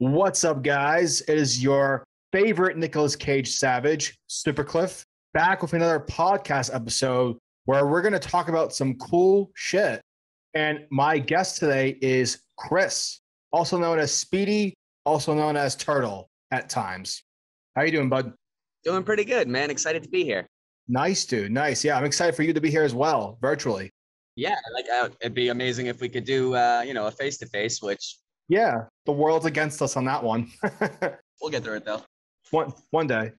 What's up, guys? It is your favorite Nicolas Cage Savage, Supercliff, back with another podcast episode where we're going to talk about some cool shit. And my guest today is Chris, also known as Speedy, also known as Turtle at times. How you doing, bud? Doing pretty good, man. Excited to be here. Nice, dude. Nice. Yeah, I'm excited for you to be here as well, virtually. Yeah, like uh, it'd be amazing if we could do, uh, you know, a face to face, which Yeah, the world's against us on that one. we'll get through it though. one one day.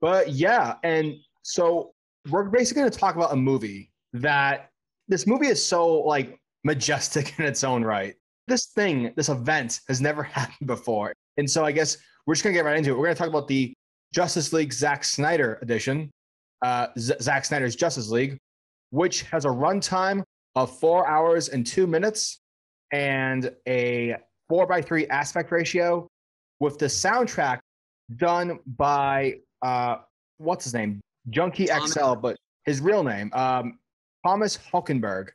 But yeah, and so we're basically going to talk about a movie that this movie is so like majestic in its own right. This thing, this event has never happened before. And so I guess we're just going to get right into it. We're going to talk about the Justice League Zack Snyder edition, uh, Z- Zack Snyder's Justice League, which has a runtime of four hours and two minutes and a four by three aspect ratio with the soundtrack done by uh what's his name? Junkie Thomas- xl but his real name um thomas Holkenborg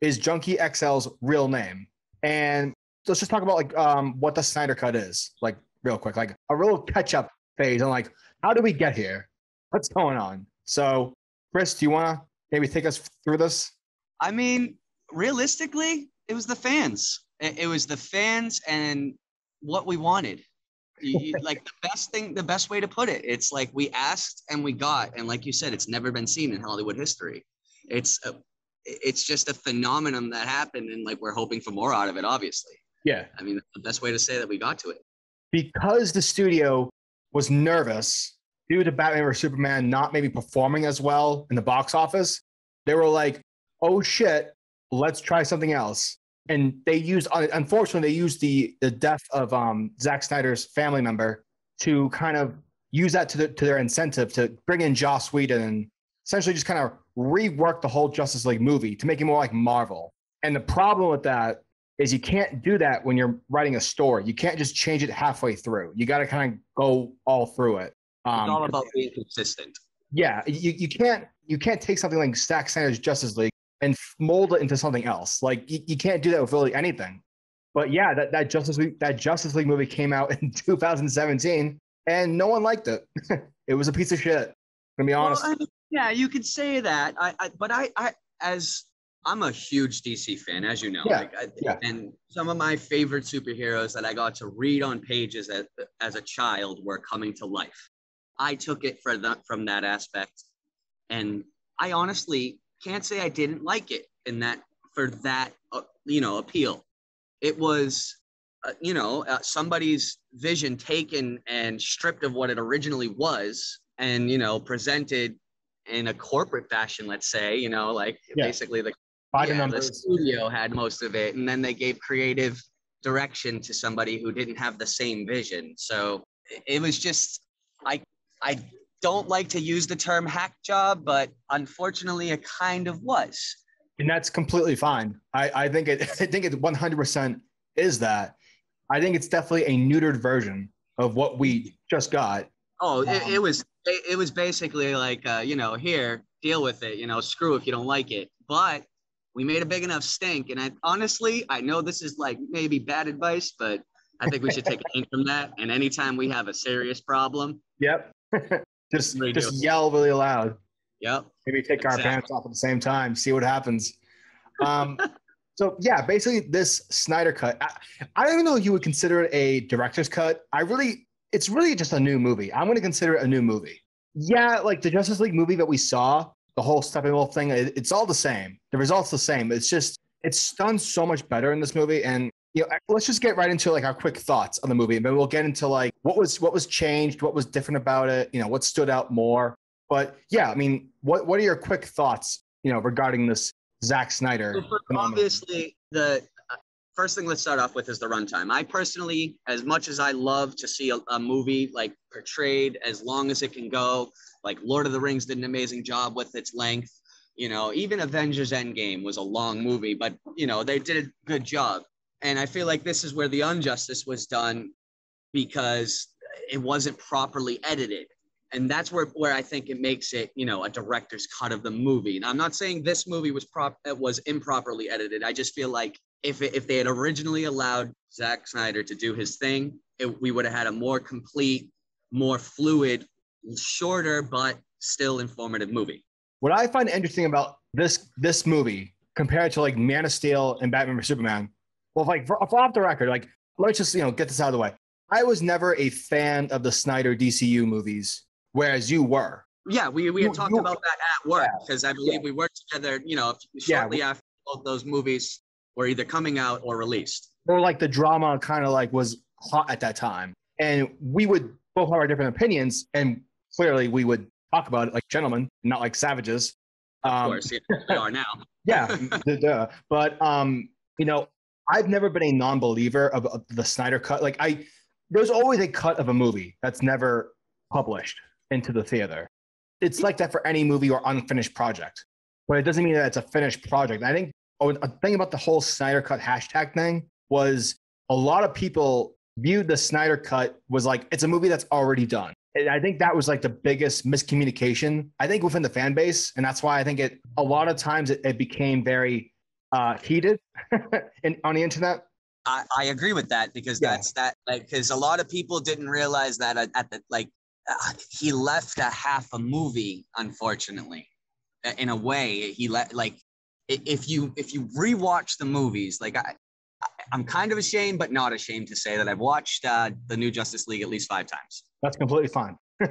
is junkie xl's real name. And let's just talk about like um what the snyder cut is like real quick like a real catch up phase and like how did we get here? What's going on? So chris do you want to maybe take us through this? I mean, realistically, it was the fans. It, was the fans and what we wanted. You- like the best thing, the best way to put it. It's like we asked and we got, and like you said, it's never been seen in Hollywood history. It's a, it's just a phenomenon that happened, and like we're hoping for more out of it. Obviously, yeah I mean, the best way to say that we got to it. because the studio was nervous due to Batman vs Superman not maybe performing as well in the box office, they were like, "Oh shit, let's try something else." And they used, unfortunately, they used the the death of um, Zack Snyder's family member to kind of use that to, the, to their incentive to bring in Joss Whedon and essentially just kind of rework the whole Justice League movie to make it more like Marvel. And the problem with that is you can't do that when you're writing a story. You can't just change it halfway through. You got to kind of go all through it. Um, It's all about being consistent. yeah, you, you can't you can't take something like Zack Snyder's Justice League and mold it into something else. Like you, you can't do that with really anything. But yeah, that, that Justice League that Justice League movie came out in 2017 and no one liked it. it was a piece of shit. Gonna be honest. Well, I- yeah, you could say that. I, I but I, I, as I'm a huge DC fan, as you know. Yeah, Like, I, yeah. And some of my favorite superheroes that I got to read on pages as, as a child were coming to life. I took it for the, from that aspect, and I honestly can't say I didn't like it in that for that uh, you know appeal. It was. Uh, you know, uh, somebody's vision taken and stripped of what it originally was, and you know, presented in a corporate fashion, let's say, you know, like Yeah. basically the, yeah, the studio had most of it, and then they gave creative direction to somebody who didn't have the same vision. So it- it was just, I, I don't like to use the term hack job, but unfortunately, it kind of was. and that's completely fine. I, I think it I think it 100% is that. I think it's definitely a neutered version of what we just got. Oh, it, Um, it was it, it was basically like uh, you know here deal with it you know screw if you don't like it but we made a big enough stink and I honestly I know this is like maybe bad advice but I think we should take a hint from that and anytime we have a serious problem Yep. just Radio. just yell really loud. yep Maybe take our pants off at the same time, see what happens. Um, so yeah, basically this Snyder cut. I, I don't even know if you would consider it a director's cut. I really, it's really just a new movie. I'm going to consider it a new movie. Yeah, like the Justice League movie that we saw, the whole Steppenwolf thing. it- it's all the same. The results the same. It's just it's done so much better in this movie. And you know, let's just get right into like our quick thoughts on the movie, and then we'll get into like what was what was changed, what was different about it. You know, what stood out more. But yeah, I mean, what what are your quick thoughts? You know, regarding this Zack Snyder? So obviously the uh, first thing let's start off with is the runtime i personally as much as i love to see a, a movie like portrayed as long as it can go like lord of the rings did an amazing job with its length you know even avengers endgame was a long movie but you know they did a good job and i feel like this is where the injustice was done because it wasn't properly edited and that's where, where I think it makes it, you know, a director's cut of the movie. And I'm not saying this movie was prop was improperly edited. I just feel like if it, if they had originally allowed Zack Snyder to do his thing, it, we would have had a more complete, more fluid, shorter but still informative movie. What I find interesting about this this movie compared to like Man of Steel and Batman vs Superman, well, like for, for off the record, like let's just you know get this out of the way. I was never a fan of the Snyder DCU movies, whereas you were. Yeah, we, we had You- talked you- about that at work Yeah. because I believe Yeah. we worked together, you know, Yeah, shortly after both those movies were either coming out or released. or like the drama kind of like was hot at that time. And we would both have our different opinions, and clearly we would talk about it like gentlemen, not like savages. Of Um, course, yeah, we are now. yeah, duh, duh. but um, you know, I've never been a non-believer of, of the Snyder cut. Like I, there's always a cut of a movie that's never published into the theater. It's like that for any movie or unfinished project, but it doesn't mean that it's a finished project. I think oh, a thing about the whole Snyder cut hashtag thing was a lot of people viewed the Snyder cut was like it's a movie that's already done. And I think that was like the biggest miscommunication. I think within the fan base, and that's why I think it a lot of times it, it became very uh, heated in, on the internet. I, I agree with that because Yeah. that's that like because a lot of people didn't realize that at, at the like uh, he left a half a movie unfortunately in a way he let like if you if you rewatch the movies like I I- I'm kind of ashamed but not ashamed to say that I've watched uh, the new Justice League at least five times That's completely fine.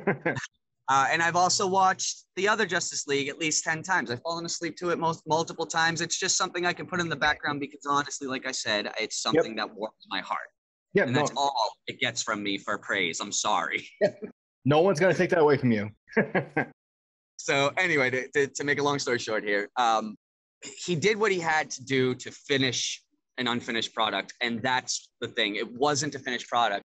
uh, and I've also watched the other Justice League at least 10 times. I've fallen asleep to it most multiple times. It's just something I can put in the background because honestly, like I said, it's something that warms my heart. yeah, And no, that's all it gets from me for praise. I'm sorry. no one's gonna take that away from you. So anyway, to, to, to make a long story short here, um, he did what he had to do to finish an unfinished product. And that's the thing. It wasn't a finished product.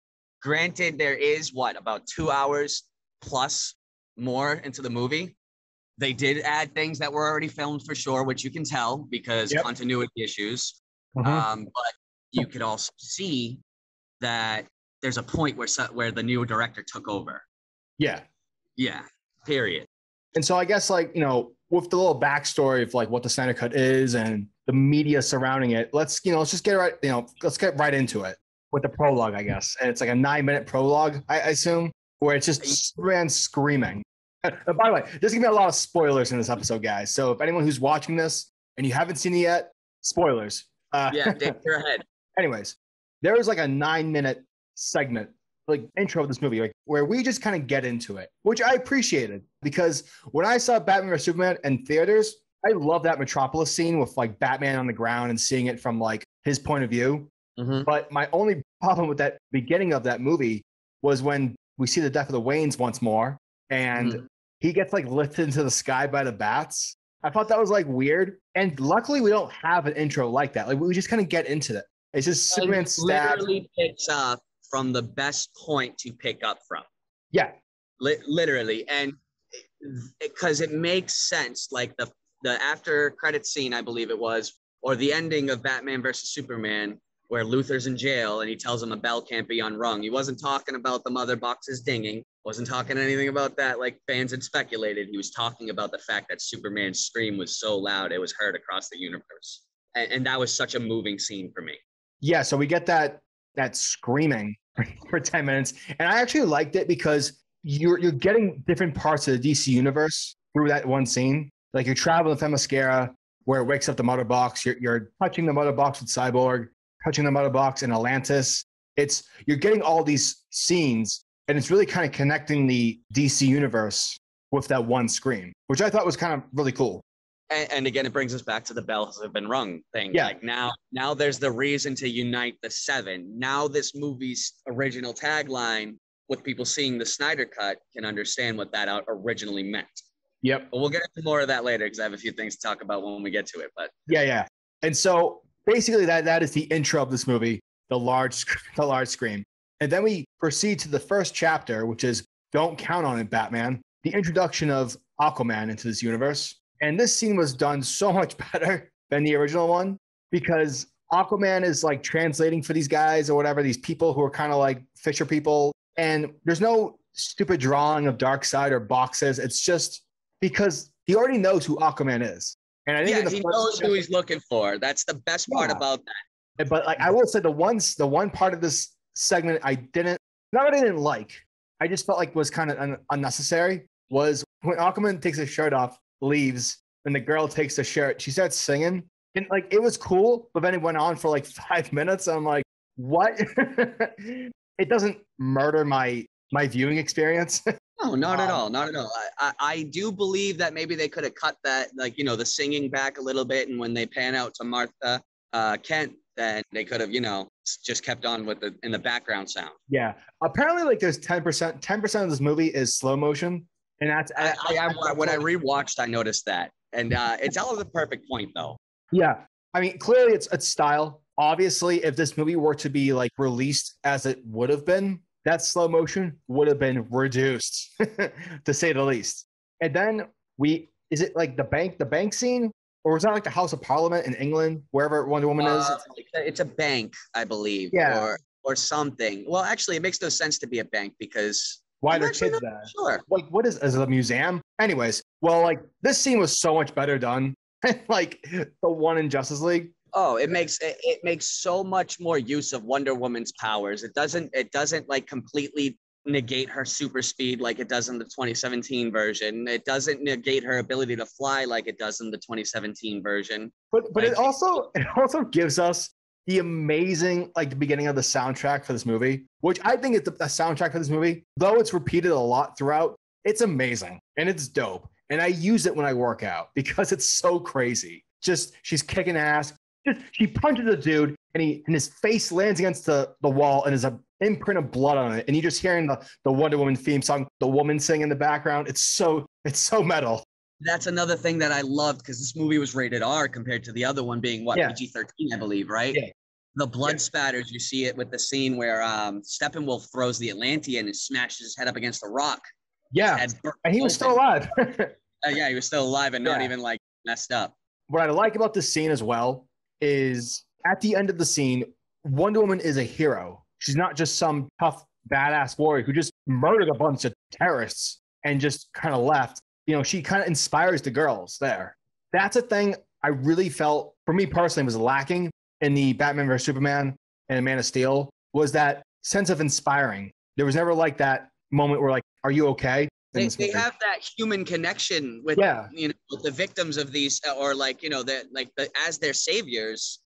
Granted, there is what, about two hours plus more into the movie. They did add things that were already filmed for sure, which you can tell because Yep. continuity issues. Mhm. Um, but you could also see that there's a point where where the new director took over. yeah, Yeah. Period. and so I guess like you know with the little backstory of like what the Snyder cut is and the media surrounding it, let's you know let's just get right you know let's get right into it with the prologue, I guess. And it's like a nine minute prologue, I, I assume, where it's just Superman screaming. Uh, by the way, there's gonna be a lot of spoilers in this episode, guys. So if anyone who's watching this and you haven't seen it yet, spoilers. Uh, Yeah. Dave, you're ahead. anyways, there was like a nine minute segment, like intro of this movie, like where we just kind of get into it, which I appreciated because when I saw Batman vs Superman in theaters, I love that Metropolis scene with like Batman on the ground and seeing it from like his point of view. Mhm. But my only problem with that beginning of that movie was when we see the death of the Waynes once more and Mhm. he gets like lifted into the sky by the bats. I thought that was like weird. And luckily we don't have an intro like that. Like we just kind of get into it. It's just Superman It stabs. literally picks up from the best point to pick up from. Yeah. Li- literally, and because it makes sense. Like the the after credit scene, I believe it was, or the ending of Batman versus Superman, where Luthor's in jail and he tells him a bell can't be unrung. He wasn't talking about the mother boxes dinging. Wasn't talking anything about that like fans had speculated. He was talking about the fact that Superman's scream was so loud it was heard across the universe, and, and that was such a moving scene for me. Yeah. So we get that that screaming for 10 minutes. And I actually liked it because you're you're getting different parts of the DC universe through that one scene. Like you're traveling with Themyscira, where it wakes up the mother box. You're, you're touching the mother box with Cyborg, touching the mother box in Atlantis. It's you're getting all these scenes, and it's really kind of connecting the DC universe with that one screen, which I thought was kind of really cool. and, and again, it brings us back to the bells have been rung thing. Yeah. Like now, now there's the reason to unite the seven. Now this movie's original tagline, with people seeing the Snyder cut, can understand what that out originally meant. Yep. But we'll get into more of that later because I have a few things to talk about when we get to it. But Yeah, yeah. And so basically that that is the intro of this movie, the large the large screen. And then we proceed to the first chapter, which is Don't Count on It, Batman, the introduction of Aquaman into this universe. And this scene was done so much better than the original one because Aquaman is like translating for these guys or whatever, these people who are kind of like fisher people. And there's no stupid drawing of Darkseid or boxes. It's just because he already knows who Aquaman is. And I think yeah, he knows who he's looking for. That's the best part about that. but like I will say, the ones the one part of this segment I didn't, not that I didn't like, I just felt like was kind of un- unnecessary was when Aquaman takes his shirt off, leaves, and the girl takes the shirt, she starts singing. And like it was cool, but then it went on for like five minutes. I'm like, what? it doesn't murder my my viewing experience. No, not at Um, all. Not at all. I, I, I do believe that maybe they could have cut that, like, you know, the singing back a little bit. And when they pan out to Martha uh, Kent, then they could have, you know, just kept on with the in the background sound. yeah. Apparently, like there's 10%, 10% of this movie is slow motion. And that's I, I, I, when I rewatched, I noticed that. And uh, it's all of the perfect point, though. Yeah. I mean, clearly it's it's style. Obviously, if this movie were to be like released as it would have been, that slow motion would have been reduced, to say the least. And then we is it like the bank the bank scene? Or was that like the House of Parliament in England, wherever Wonder Woman is? Uh, it's, a, it's a bank, I believe. Yeah. Or, or something. Well, actually, it makes no sense to be a bank because. Why I'm actually kids there? Sure. Like, what is is it a museum? Anyways, well, like this scene was so much better done. like the one in Justice League. Oh, it makes it, it makes so much more use of Wonder Woman's powers. It doesn't it doesn't like completely negate her super speed like it does in the 2017 version. It doesn't negate her ability to fly like it does in the 2017 version. But but Like- it also it also gives us the amazing like the beginning of the soundtrack for this movie, which I think is the, the soundtrack for this movie. Though it's repeated a lot throughout, it's amazing and it's dope. And I use it when I work out because it's so crazy. Just she's kicking ass. Just she punches the dude and he and his face lands against the, the wall and there's a imprint of blood on it. And you're just hearing the, the Wonder Woman theme song, the woman sing in the background. It's so it's so metal. That's another thing that I loved because this movie was rated R compared to the other one being what Yeah. PG-13, I believe, right? Yeah. The blood Yeah. spatters, you see it with the scene where um, Steppenwolf throws the Atlantean and smashes his head up against the rock. Yeah. And he was still alive. Uh, yeah, he was still alive and not even like messed up. what I like about this scene as well is at the end of the scene, Wonder Woman is a hero. She's not just some tough, badass warrior who just murdered a bunch of terrorists and just kind of left. You know, she kind of inspires the girls there. That's a thing I really felt, for me personally, was lacking in the Batman vs. Superman and Man of Steel was that sense of inspiring. There was never like that moment where like, are you okay? They, they have that human connection with Yeah. you know with the victims of these or like you know that like the, as their saviors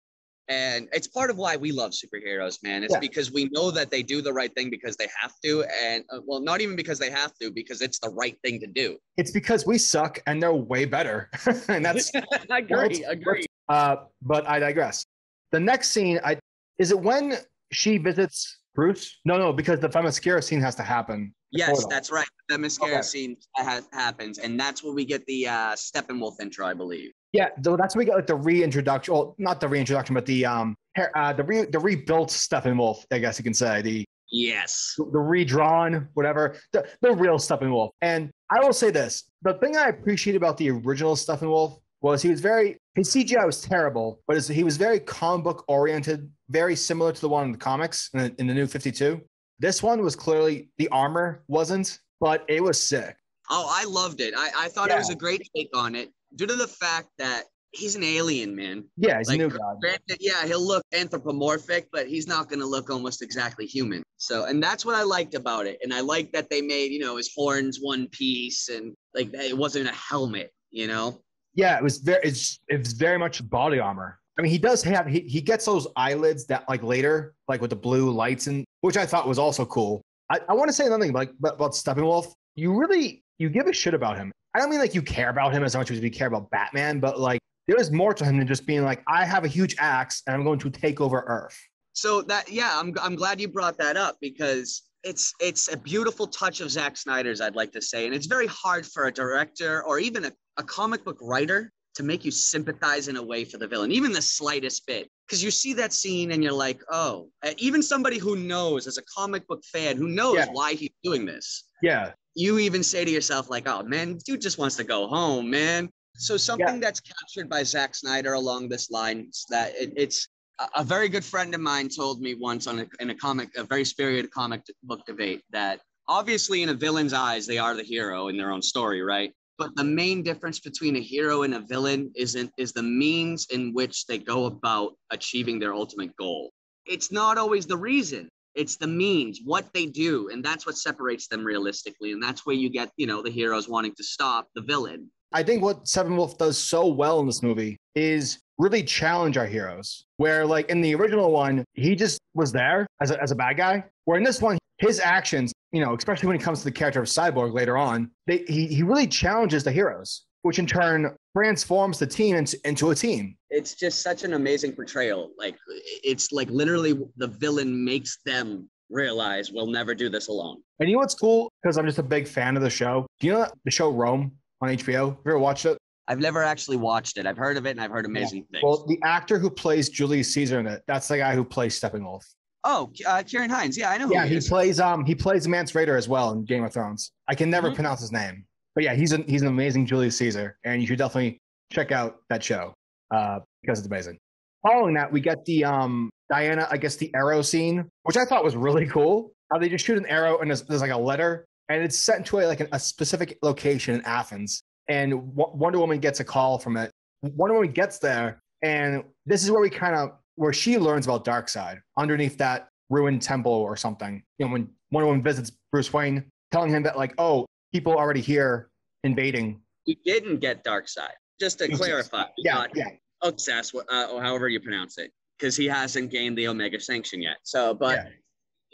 and it's part of why we love superheroes man it's Yeah. because we know that they do the right thing because they have to and uh, well not even because they have to because it's the right thing to do It's because we suck and they're way better. and that's i agree agree Uh, but I digress. The next scene, I is it when she visits Bruce? No, no, because the Themyscira scene has to happen. yes that. that's right the Themyscira Okay. scene ha- happens and that's where we get the uh steppenwolf intro i believe Yeah, so that's when we get like the reintroduction. Well, not the reintroduction, but the um, hair- uh, the re- the rebuilt Steppenwolf, I guess you can say the yes the redrawn, whatever, the, the real Steppenwolf. And I will say this: the thing I appreciate about the original Steppenwolf was he was very his CGI was terrible, but his, he was very comic book oriented, very similar to the one in the comics in the, in the new Fifty Two. This one was clearly the armor wasn't, but it was sick. Oh, I loved it. I, I thought it was a great take on it due to the fact that he's an alien, man. Yeah, he's Like, a new god. Granted, yeah, he'll look anthropomorphic, but he's not going to look almost exactly human. So, and that's what I liked about it. And I like that they made, you know, his horns one piece and like it wasn't a helmet, you know? Yeah, it was very it's it's very much body armor. I mean, he does have he, he gets those eyelids that like later, like with the blue lights and which I thought was also cool. I, I want to say another thing like about, about Steppenwolf. You really you give a shit about him. I don't mean like you care about him as much as you care about Batman, but like there is more to him than just being like, I have a huge axe and I'm going to take over Earth. So that, yeah, I'm, I'm glad you brought that up because it's, it's a beautiful touch of Zack Snyder's, I'd like to say. And it's very hard for a director or even a, a comic book writer to make you sympathize in a way for the villain, even the slightest bit. Because you see that scene and you're like, oh, even somebody who knows, as a comic book fan, who knows Yeah. why he's doing this, Yeah. you even say to yourself, like, oh man, dude just wants to go home, man. So something that's captured by Zack Snyder along this line is that it, it's a- a very good friend of mine told me once on a, in a comic, a very spirited comic book debate that obviously in a villain's eyes, they are the hero in their own story, right? But the main difference between a hero and a villain isn't is the means in which they go about achieving their ultimate goal. It's not always the reason. It's the means, what they do, and that's what separates them realistically. And that's where you get, you know, the heroes wanting to stop the villain. I think what Steppenwolf does so well in this movie is really challenge our heroes. Where, like in the original one, he just was there as a, as a bad guy. Where in this one, his actions, you know, especially when it comes to the character of Cyborg later on, they, he, he really challenges the heroes, which in turn transforms the team into, into a team. It's just such an amazing portrayal. Like, it's like literally the villain makes them realize we'll never do this alone. And you know what's cool? Because I'm just a big fan of the show. Do you know the show Rome on HBO? Have you ever watched it? I've never actually watched it. I've heard of it and I've heard amazing yeah. things. Well, the actor who plays Julius Caesar in it, that's the guy who plays Steppenwolf. Oh, uh, Ciarán Hinds. Yeah, I know. yeah, he, he plays um he plays Mance Rayder as well in Game of Thrones. I can never mm-hmm. pronounce his name, but yeah, he's an he's an amazing Julius Caesar, and you should definitely check out that show uh, because it's amazing. Following that, we get the um Diana, I guess the arrow scene, which I thought was really cool. How they just shoot an arrow and there's, there's like a letter, and it's sent to a, like a specific location in Athens, and Wonder Woman gets a call from it. Wonder Woman gets there, and this is where we kind of where she learns about Darkseid underneath that ruined temple or something. You know, when Wonder Woman visits Bruce Wayne, telling him that like, oh, people already here invading. He didn't get Darkseid. Just to clarify, yeah, yeah, Obsess, uh, or however you pronounce it, because he hasn't gained the Omega Sanction yet. So, but. Yeah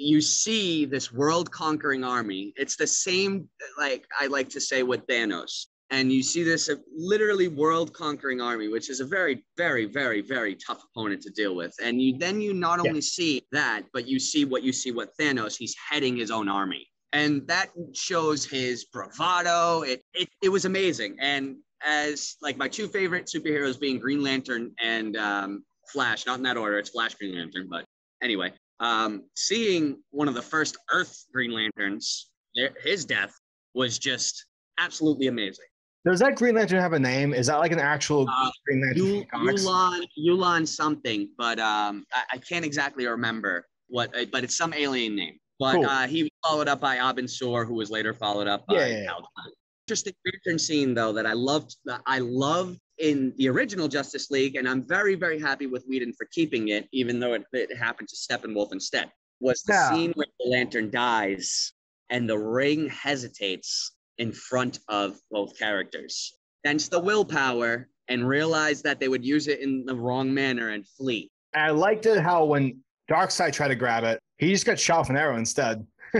you see this world conquering army. It's the same, like I like to say, with Thanos and you see this literally world conquering army which is a very very very very tough opponent to deal with. And you then you not only yeah. see that but you see what you see what thanos. He's heading his own army. And that shows his bravado. It, it, it was amazing. And as like my two favorite superheroes being green lantern and um, flash not in that order. It's flash green lantern but anyway um, seeing one of the first earth green lanterns his death was just absolutely amazing does that Green Lantern have a name? Is that like an actual uh, Green Lantern? Ulan, Ulan something, but um, I, I, can't exactly remember what, uh, but it's some alien name. But cool. uh, he was followed up by Abin Sur, who was later followed up by yeah, yeah, yeah. Interesting Lantern scene though that I loved. That I loved in the original Justice League, and I'm very very happy with Whedon for keeping it, even though it, it happened to Steppenwolf instead. Was the yeah. scene where the Lantern dies and the ring hesitates in front of both characters. Hence the willpower and realize that they would use it in the wrong manner and flee. I liked it how when Darkseid tried to grab it, he just got shot with an arrow instead.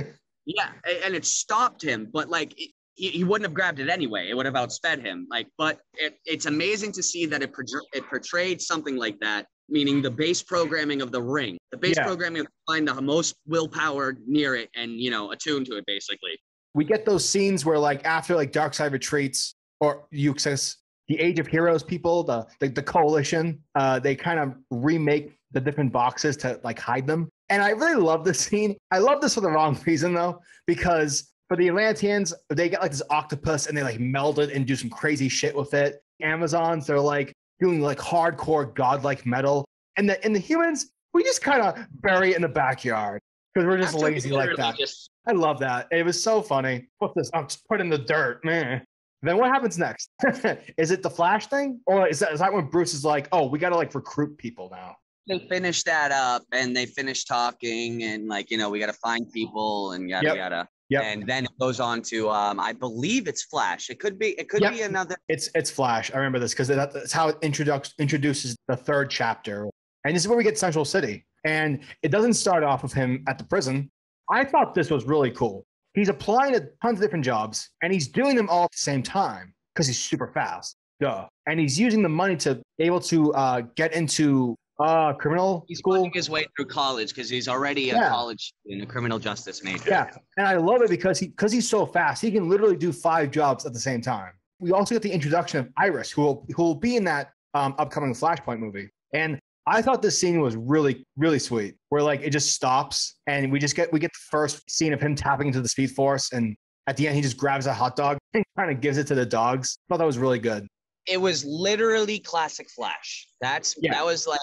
yeah, and it stopped him, but like it, he, wouldn't have grabbed it anyway. It would have outsped him. Like, but it, it's amazing to see that it, it portrayed something like that, meaning the base programming of the ring, the base yeah. programming of find the most willpower near it and you know attune to it basically we get those scenes where like after like Darkseid retreats or Uxas, the Age of Heroes people, the the, the coalition, uh, they kind of remake the different boxes to like hide them. And I really love this scene. I love this for the wrong reason though, because for the Atlanteans, they get like this octopus and they like meld it and do some crazy shit with it. Amazons, they're like doing like hardcore godlike metal. And the and the humans, we just kind of bury it in the backyard because we're just lazy like that. Just... I love that. It was so funny. Put this, I'm just put in the dirt, man. Then what happens next? is it the Flash thing, or is that is that when Bruce is like, oh, we got to like recruit people now? They finish that up, and they finish talking, and like you know, we got to find people, and yada yep. yada. Yep. And then it goes on to, um, I believe it's Flash. It could be, it could yep. be another. It's it's Flash. I remember this because that's how it introduces introduces the third chapter, and this is where we get Central City. And it doesn't start off with him at the prison. I thought this was really cool. He's applying to tons of different jobs and he's doing them all at the same time because he's super fast. Duh. And he's using the money to be able to uh, get into uh, criminal he's school. He's his way through college because he's already a college in a criminal justice major. Yeah, and I love it because he because he's so fast. He can literally do five jobs at the same time. We also get the introduction of Iris, who will who will be in that um, upcoming Flashpoint movie. And I thought this scene was really, really sweet, where like it just stops and we just get we get the first scene of him tapping into the Speed Force, and at the end he just grabs a hot dog and kind of gives it to the dogs. I thought that was really good. It was literally classic Flash. That's yeah. that was like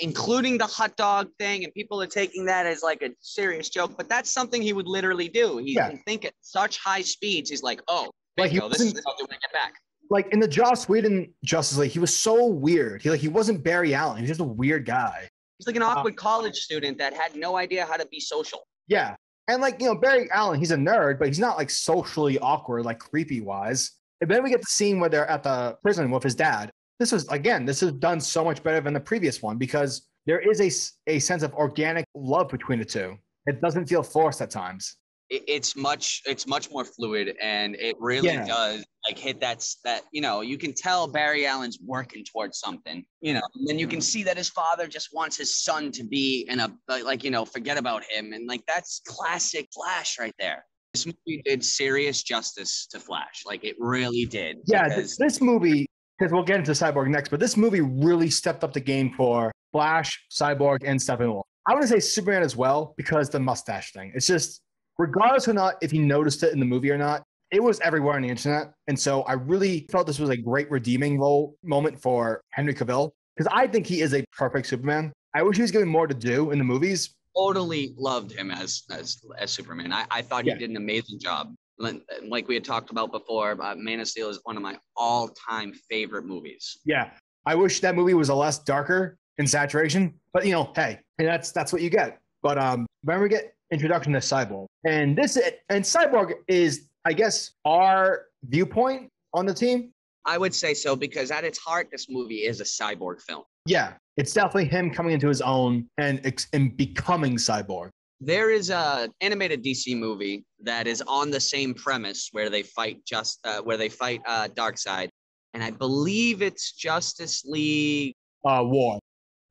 including the hot dog thing, and people are taking that as like a serious joke, but that's something he would literally do. He yeah. can think at such high speeds. He's like, oh, like this is how to get back like in the Joss Whedon Justice League, he was so weird. He like he wasn't Barry Allen. He was just a weird guy. He's like an awkward uh, college student that had no idea how to be social. Yeah. And like, you know, Barry Allen, he's a nerd, but he's not like socially awkward, like creepy wise. And then we get the scene where they're at the prison with his dad. This was, again, this is done so much better than the previous one because there is a, a sense of organic love between the two. It doesn't feel forced at times. It, it's much it's much more fluid and it really Yeah. does like hit that that you know you can tell Barry Allen's working towards something you know and then you can mm-hmm. see that his father just wants his son to be in a like, you know forget about him and like that's classic Flash right there. This movie did serious justice to Flash like it really did. Yeah, because- this, this movie, because we'll get into Cyborg next, but this movie really stepped up the game for Flash, Cyborg, and Steppenwolf. I want to say Superman as well because the mustache thing. It's just, regardless or not if you noticed it in the movie or not, it was everywhere on the internet. And so I really felt this was a great redeeming role moment for Henry Cavill because I think he is a perfect Superman. I wish he was given more to do in the movies. totally loved him as as as Superman. I, I thought he Yeah. did an amazing job. Like like we had talked about before, uh, Man of Steel is one of my all-time favorite movies. Yeah. I wish that movie was a less darker in saturation, but you know, hey, that's that's what you get. But um, when we get introduction to Cyborg, and this and Cyborg is, I guess, our viewpoint on the team. I would say so because at its heart, this movie is a cyborg film. Yeah, it's definitely him coming into his own and and becoming Cyborg. There is a animated DC movie that is on the same premise where they fight just uh, where they fight uh, Darkseid, and I believe it's Justice League Uh, War.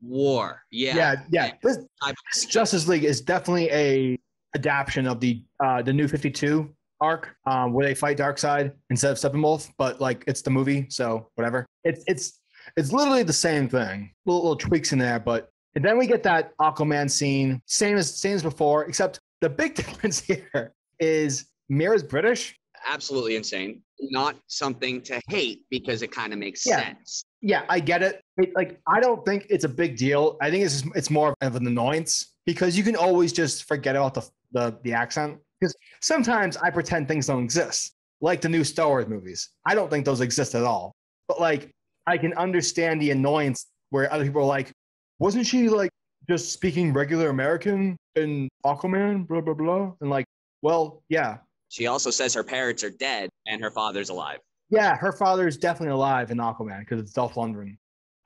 War. Yeah, Yeah, yeah. This, Justice League is definitely a adaptation of the uh the New Fifty Two arc, um, where they fight Darkseid instead of Steppenwolf, but like it's the movie, so whatever. It's it's it's literally the same thing. Little, little tweaks in there, but and then we get that Aquaman scene, same as same as before, except the big difference here is Mera's British. absolutely insane. Not something to hate because it kind of makes Yeah. sense. Yeah, I get it. it. Like, I don't think it's a big deal. I think it's just, it's more of an annoyance because you can always just forget about the the, the accent. Because sometimes I pretend things don't exist, like the new Star Wars movies. I don't think those exist at all. But like, I can understand the annoyance where other people are like, "Wasn't she like just speaking regular American in Aquaman?" Blah blah blah. And like, well, yeah, She also says her parents are dead and her father's alive. Yeah, her father is definitely alive in Aquaman because it's Dolph Lundgren.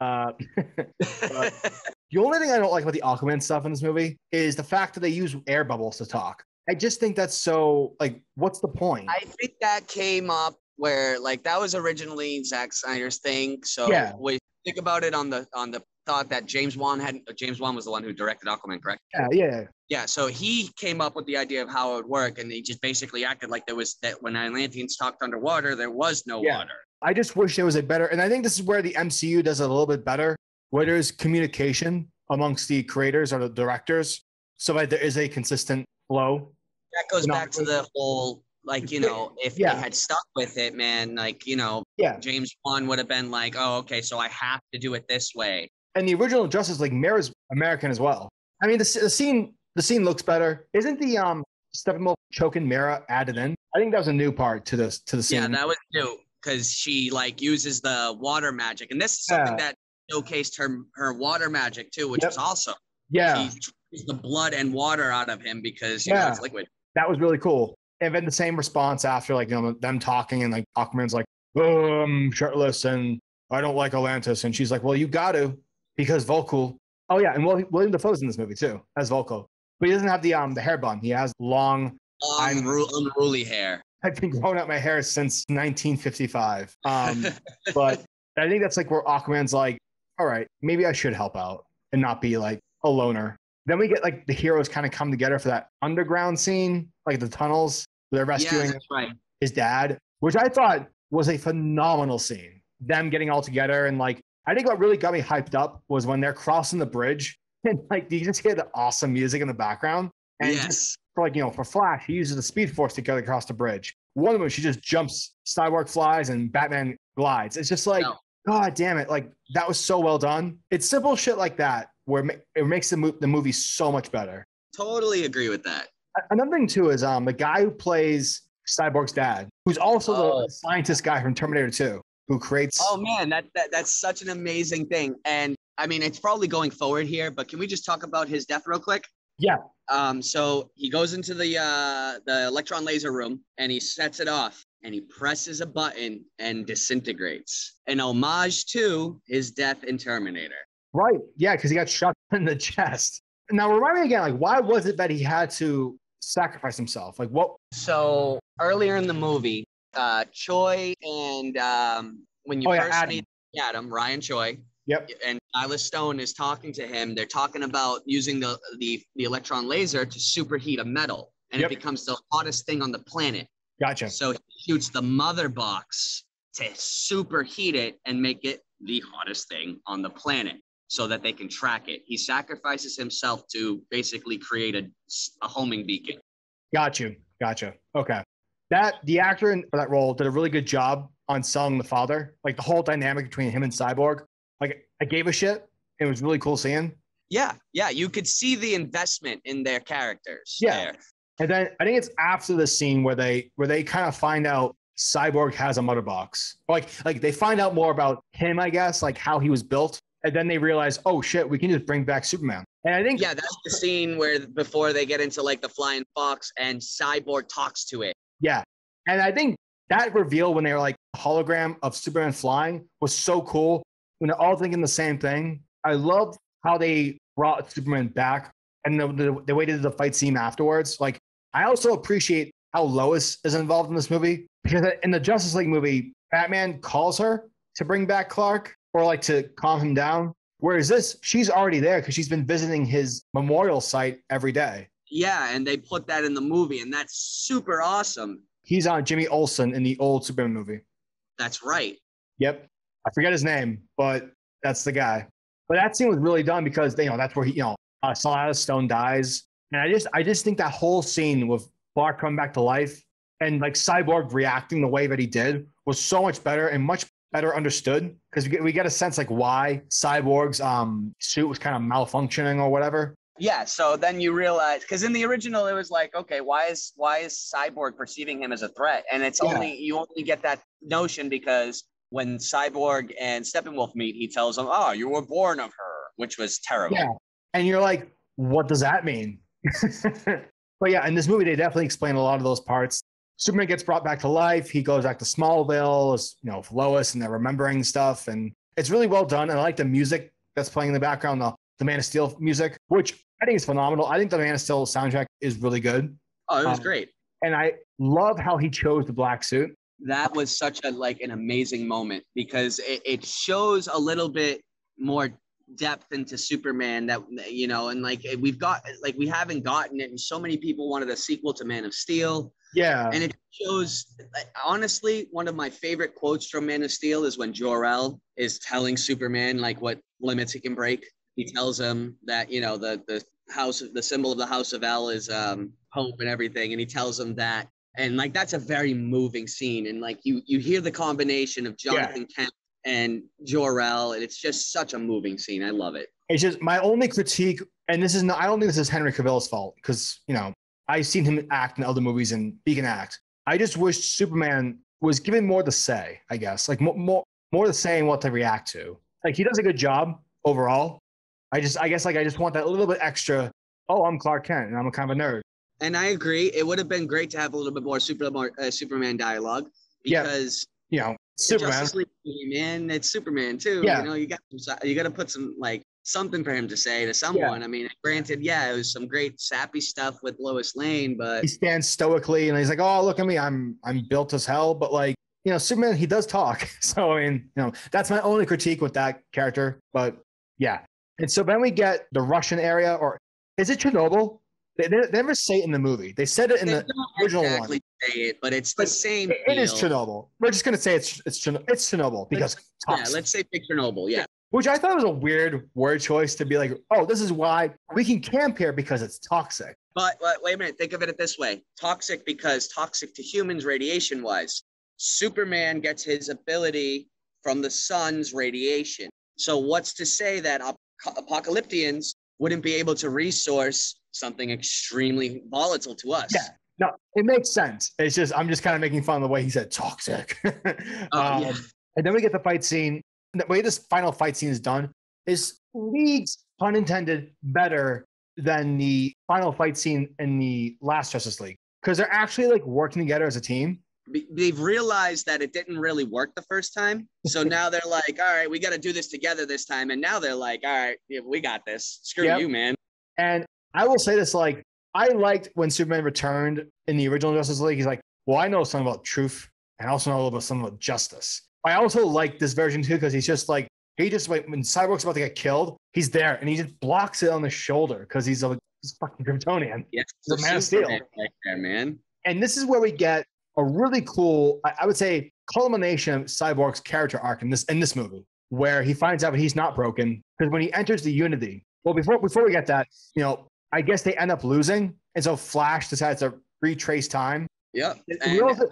Uh, The only thing I don't like about the Aquaman stuff in this movie is the fact that they use air bubbles to talk. I just think that's so like, what's the point? I think that came up where like that was originally Zack Snyder's thing. So Yeah. we think about it on the on the thought that James Wan had James Wan was the one who directed Aquaman, correct? yeah, yeah, Yeah, so he came up with the idea of how it would work, and he just basically acted like there was that when Atlanteans talked underwater, there was no Yeah. water. I just wish there was a better, and I think this is where the MCU does it a little bit better, where there's communication amongst the creators or the directors, so that there is a consistent flow. That goes back to the whole like you know if Yeah. they had stuck with it, man, like you know Yeah, James Wan would have been like, oh okay, so I have to do it this way. And the original Justice League Mera's American as well. I mean, the, the scene the scene looks better. Isn't the um Steppenwolf choking Mira added in? I think that was a new part to this to the scene. Yeah, that was new because she like uses the water magic, and this is something Yeah. that showcased her her water magic too, which Yep. was awesome. yeah. She the blood and water out of him because you know Yeah. it's liquid. that was really cool. And then the same response after like you know them talking and like Aquaman's like, oh, I'm shirtless and I don't like Atlantis, and she's like, well, you got to because Volkul. Oh yeah, and Will- William Dafoe's in this movie too as Volkul, but he doesn't have the um the hair bun. He has long. I'm- Unru- unruly hair. I've been growing out my hair since 1955. Um, but I think that's like where Aquaman's like, all right, maybe I should help out and not be like a loner. Then we get like the heroes kind of come together for that underground scene, like the tunnels. Where they're rescuing Yeah, right. his dad, which I thought was a phenomenal scene. Them getting all together and like, I think what really got me hyped up was when they're crossing the bridge and like you just hear the awesome music in the background. And just yes. for like, you know, for Flash, he uses the Speed Force to get across the bridge. One of them, she just jumps, Cyborg flies, and Batman glides. It's just like. God damn it. Like, that was so well done. It's simple shit like that where it makes the, mo- the movie so much better. Totally agree with that. Another thing, too, is um the guy who plays Cyborg's dad, who's also Oh. the scientist guy from Terminator 2, who creates. Oh man, that, that that's such an amazing thing. And I mean, it's probably going forward here, but can we just talk about his death real quick? Yeah. Um, so he goes into the uh, the electron laser room and he sets it off and he presses a button and disintegrates. An homage to his death in Terminator. Right. Yeah, because he got shot in the chest. Now remind me again, like why was it that he had to sacrifice himself? Like what So earlier in the movie, uh, Choi and um, when you Oh, yeah, first Adam. meet Atom, Ryan Choi, Yep. and Silas Stone is talking to him. They're talking about using the the, the electron laser to superheat a metal, and Yep. it becomes the hottest thing on the planet. Gotcha. So he shoots the mother box to superheat it and make it the hottest thing on the planet so that they can track it. He sacrifices himself to basically create a, a homing beacon. Got you. Gotcha. Okay. That the actor in for that role did a really good job on selling the father. Like the whole dynamic between him and Cyborg. Like I gave a shit. It was really cool seeing. Yeah, yeah, you could see the investment in their characters. Yeah. there. And then I think it's after the scene where they where they kind of find out Cyborg has a mother box. Like like they find out more about him, I guess, like how he was built. And then they realize, oh shit, we can just bring back Superman. And I think Yeah, that's the scene where before they get into like the flying fox and Cyborg talks to it. Yeah. And I think that reveal when they were like hologram of Superman flying was so cool. When they're all thinking the same thing. I love how they brought Superman back and the, the, the way they did the fight scene afterwards. Like, I also appreciate how Lois is involved in this movie because in the Justice League movie, Batman calls her to bring back Clark or like to calm him down. Whereas this, she's already there because she's been visiting his memorial site every day. Yeah, and they put that in the movie, and that's super awesome. He's on Jimmy Olsen in the old Superman movie. That's right. Yep. I forget his name, but that's the guy. But that scene was really done because you know that's where he, you know, uh, Silas Stone dies, and I just, I just think that whole scene with Clark coming back to life and like Cyborg reacting the way that he did was so much better and much better understood because we get, we get a sense like why Cyborg's um suit was kind of malfunctioning or whatever. Yeah, so then you realize because in the original it was like, okay, why is why is Cyborg perceiving him as a threat? And it's Yeah. only you only get that notion because when Cyborg and Steppenwolf meet, he tells him, "Oh, ah, you were born of her," which was terrible. Yeah. And you're like, what does that mean? but yeah, in this movie, they definitely explain a lot of those parts. Superman gets brought back to life. He goes back to Smallville, you know, with Lois, and they're remembering stuff. And it's really well done. And I like the music that's playing in the background, the, the Man of Steel music, which I think is phenomenal. I think the Man of Steel soundtrack is really good. Oh, it was Um, great. And I love how he chose the black suit. That was such a like an amazing moment because it, it shows a little bit more depth into Superman that you know, and like we've got like we haven't gotten it, and so many people wanted a sequel to Man of Steel. Yeah. And it shows, honestly, one of my favorite quotes from Man of Steel is when Jor-El is telling Superman like what limits he can break. He tells him that you know the the house, the symbol of the House of El is um, hope and everything, and he tells him that, and like that's a very moving scene, and like you you hear the combination of Jonathan Kent and Jor-El, and it's just such a moving scene. I love it. It's just my only critique, and this is not, I don't think this is Henry Cavill's fault because, you know, I've seen him act in other movies and he can act. I just wish Superman was given more to say, I guess, like more, more, more to say and what to react to. Like he does a good job overall. I just, I guess, like I just want that little bit extra. Oh, I'm Clark Kent and I'm a kind of a nerd. And I agree. It would have been great to have a little bit more super, more, uh, Superman dialogue Yeah. because You know, Superman. Justice League man, it's Superman too. Yeah. You know, you got you got to put some like something for him to say to someone. I mean, granted, yeah, it was some great sappy stuff with Lois Lane, but He stands stoically and he's like, "Oh, look at me, I'm I'm built as hell." But like, you know, Superman, he does talk. So I mean, you know, that's my only critique with that character. But yeah, and so then we get the Russian area, or is it Chernobyl? They, they, they never say it in the movie. They said it in they the. original one. say it, but it's the But same. It, it is. Chernobyl. We're just gonna say it's it's Chernobyl. It's Chernobyl because Yeah, let's say pick Chernobyl. Yeah, which I thought was a weird word choice to be like, oh, this is why we can camp here because it's toxic. but, but wait a minute. Think of it this way: toxic because toxic to humans, radiation-wise. Superman gets his ability from the sun's radiation. So what's to say that ap- apocalyptians wouldn't be able to resource something extremely volatile to us? Yeah. No, it makes sense. It's just I'm just kind of making fun of the way he said toxic. Oh, Um, yeah. And then we get the fight scene. The way this final fight scene is done is leagues, pun intended, better than the final fight scene in the last Justice League because they're actually like working together as a team. They've realized that it didn't really work the first time. So now they're like, all right, we got to do this together this time. And now they're like, all right, yeah, we got this. Screw Yep. you, man. And I will say this: like, I liked when Superman returned in the original Justice League. He's like, "Well, I know something about truth, and I also know a little bit something about justice." I also like this version too because he's just like he just like when Cyborg's about to get killed, he's there and he just blocks it on the shoulder because he's a he's fucking Kryptonian. Yeah, The Man of Steel. Right there, man. And this is where we get a really cool, I, I would say, culmination of Cyborg's character arc in this in this movie, where he finds out that he's not broken. Because when he enters the Unity, well, before before we get that, you know, I guess they end up losing, and so Flash decides to retrace time. Yep. And also-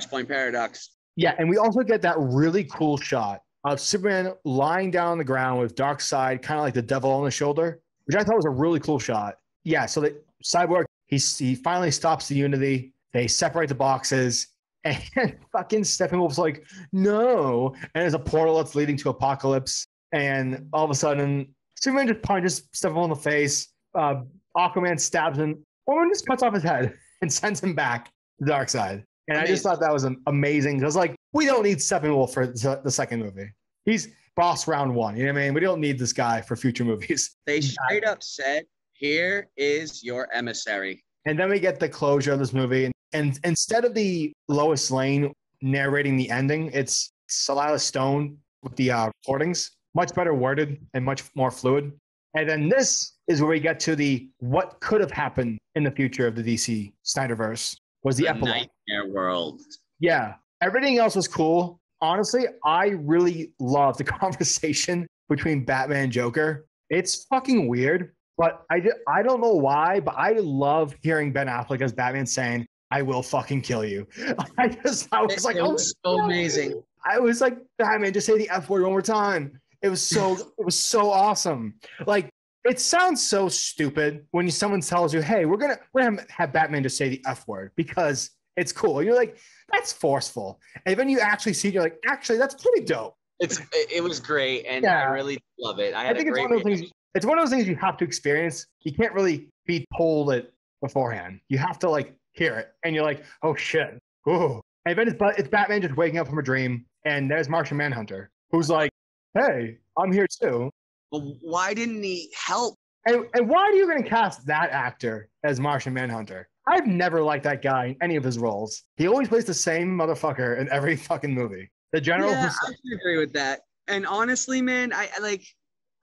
Flashpoint Paradox. Yeah, and we also get that really cool shot of Superman lying down on the ground with Darkseid, kind of like the devil on the shoulder, which I thought was a really cool shot. Yeah, so that Cyborg he he finally stops the Unity. They separate the boxes, and fucking Steppenwolf's like, no, and there's a portal that's leading to Apokolips, and all of a sudden Superman just punches Steppenwolf in the face. Uh, Aquaman stabs him. Woman just cuts off his head and sends him back to the dark side. And I just thought that was am- amazing. Because like we don't need Steppenwolf for the the second movie. He's boss round one. You know what I mean? We don't need this guy for future movies. They straight up said, here is your emissary. And then we get the closure of this movie. And, and instead of the Lois Lane narrating the ending, it's Silas Stone with the uh, recordings, much better worded and much more fluid. And then this is where we get to the what could have happened in the future of the DC Snyderverse was the, The epilogue. nightmare world. Yeah. Everything else was cool. Honestly, I really love the conversation between Batman and Joker. It's fucking weird, but I, I don't know why, but I love hearing Ben Affleck as Batman saying, I will fucking kill you. I just, I was It, like, it oh, was so amazing. I was like, Batman, just say the F word one more time. It was so, it was so awesome. Like, it sounds so stupid when someone tells you, "Hey, we're gonna we're gonna have Batman just say the F word because it's cool." You're like, "That's forceful," and then you actually see, it, you're like, "Actually, that's pretty dope." It's it, was great, and Yeah. I really love it. I I, think it's great one of those reaction. things. It's one of those things you have to experience. You can't really be told it beforehand. You have to like hear it, and you're like, "Oh shit!" Ooh. And then it's it's Batman just waking up from a dream, and there's Martian Manhunter, who's like, "Hey, I'm here too." But why didn't he help? And, and why are you going to cast that actor as Martian Manhunter? I've never liked that guy in any of his roles. He always plays the same motherfucker in every fucking movie. The general yeah, I agree with that. And honestly, man, I, I like.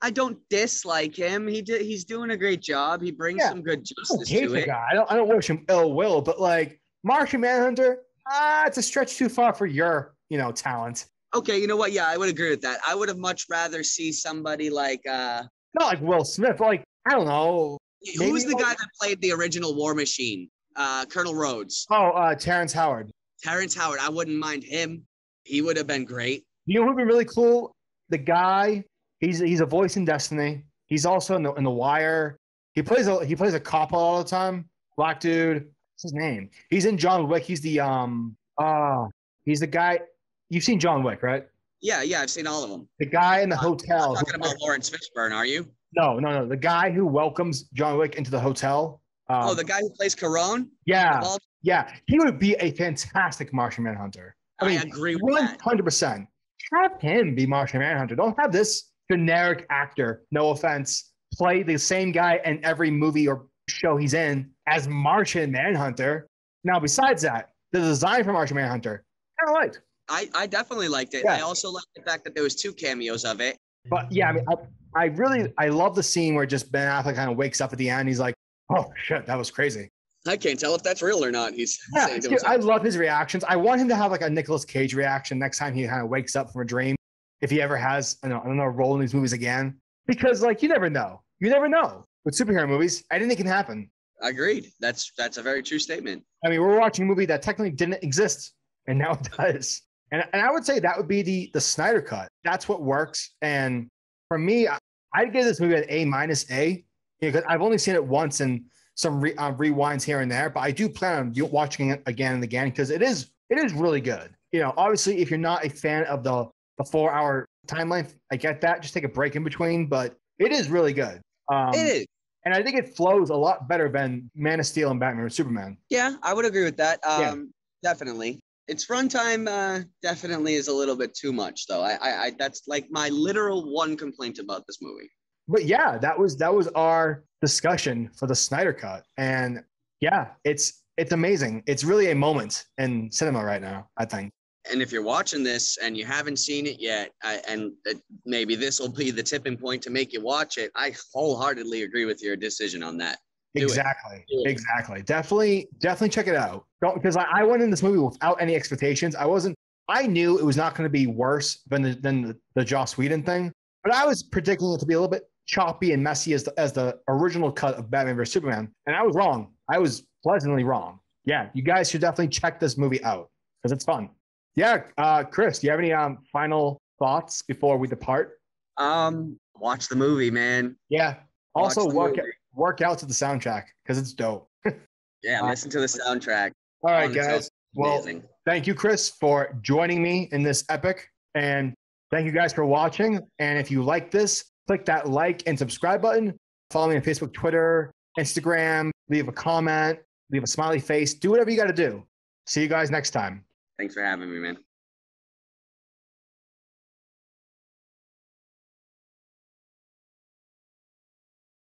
I don't dislike him. He did. He's doing a great job. He brings Yeah. some good I don't justice hate to it. guy. I don't, I don't wish him ill will, but like Martian Manhunter, ah, it's a stretch too far for your, you know, talent. Okay, you know what? Yeah, I would agree with that. I would have much rather see somebody like uh, Not like Will Smith, like I don't know. who was the like- guy that played the original War Machine? Uh, Colonel Rhodes, Oh, uh, Terrence Howard. Terrence Howard. I wouldn't mind him. He would have been great. You know who'd be really cool? The guy. He's he's a voice in Destiny. He's also in the in the Wire. He plays a he plays a cop all the time. Black dude. What's his name? He's in John Wick. He's the um ah he's the guy. You've seen John Wick, right? Yeah, yeah, I've seen all of them. The guy in the Uh, hotel. Talking about Laurence Fishburne, are you? no, no, no. The guy who welcomes John Wick into the hotel. Um, oh, the guy who plays Carone. yeah, yeah. He would be a fantastic Martian Manhunter. I I, mean, agree with One hundred percent. Have him be Martian Manhunter. Don't have this generic actor. No offense. Play the same guy in every movie or show he's in as Martian Manhunter. Now, besides that, the design for Martian Manhunter, I don't like. I, I definitely liked it. Yeah. I also liked the fact that there was two cameos of it. But yeah, I mean, I, I really, I love the scene where just Ben Affleck kind of wakes up at the end. He's like, "Oh shit, that was crazy." I can't tell if that's real or not. He's Yeah, dude. I love his reactions. I want him to have like a Nicolas Cage reaction next time he kind of wakes up from a dream, if he ever has I don't know, I don't know, a role in these movies again. Because like you never know, you never know with superhero movies. Anything can happen. Agreed. That's that's a very true statement. I mean, we're watching a movie that technically didn't exist, and now it does. And and I would say that would be the the Snyder cut. That's what works. And for me, I, I'd give this movie an A minus A because I've only seen it once and some re, uh, rewinds here and there. But I do plan on watching it again and again because it is it is really good. You know, obviously, if you're not a fan of the the four hour time length, I get that. Just take a break in between, but it is really good. Um, it is. And I think it flows a lot better than Man of Steel and Batman or Superman. Yeah, I would agree with that. Um, Yeah. Definitely. Its runtime uh, definitely is a little bit too much, though. I, I, I, that's like my literal one complaint about this movie. But yeah, that was that was our discussion for the Snyder cut. And yeah, it's it's amazing. It's really a moment in cinema right now, I think. And if you're watching this and you haven't seen it yet, I, and uh, maybe this will be the tipping point to make you watch it, I wholeheartedly agree with your decision on that. Do exactly. Exactly. Definitely, definitely check it out. Don't because I, I went in this movie without any expectations. I wasn't I knew it was not going to be worse than the than the, the Joss Whedon thing, but I was predicting it to be a little bit choppy and messy as the as the original cut of Batman vs Superman, and I was wrong. I was pleasantly wrong. Yeah, you guys should definitely check this movie out because it's fun. Yeah, uh, Chris, do you have any um, final thoughts before we depart? Um, watch the movie, man. Yeah. Also, Watch work movie. work out to the soundtrack because it's dope. Yeah, Uh, listen to the soundtrack. All right, guys. Well, Amazing. thank you, Chris, for joining me in this epic. And thank you guys for watching. And if you like this, click that like and subscribe button. Follow me on Facebook, Twitter, Instagram. Leave a comment, leave a smiley face. Do whatever you got to do. See you guys next time. Thanks for having me, man.